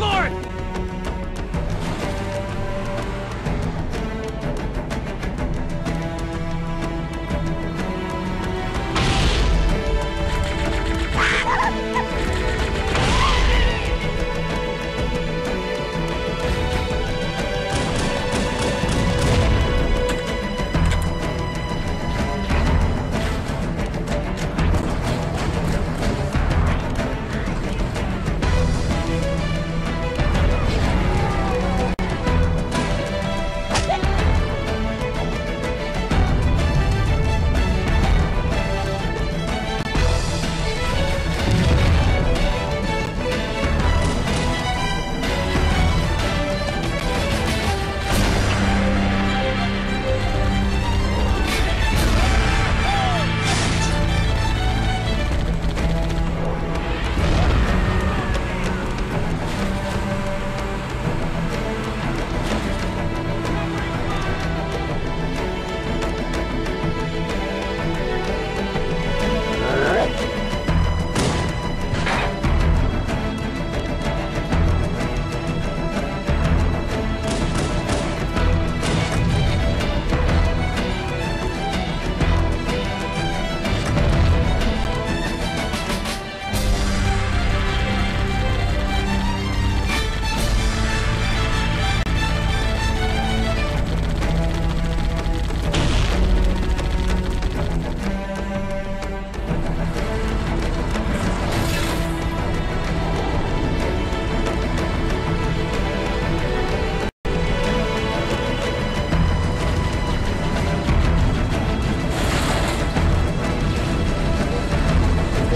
Lord!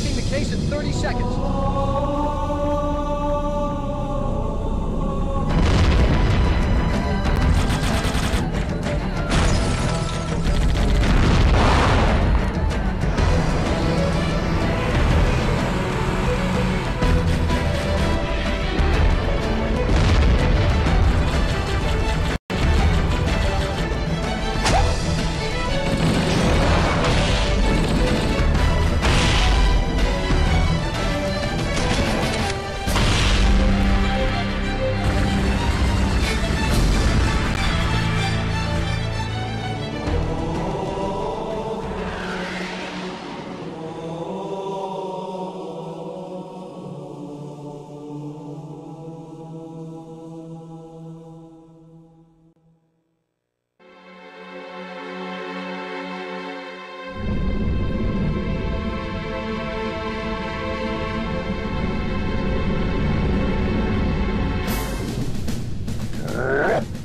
Cracking the case in 30 seconds. Brrr.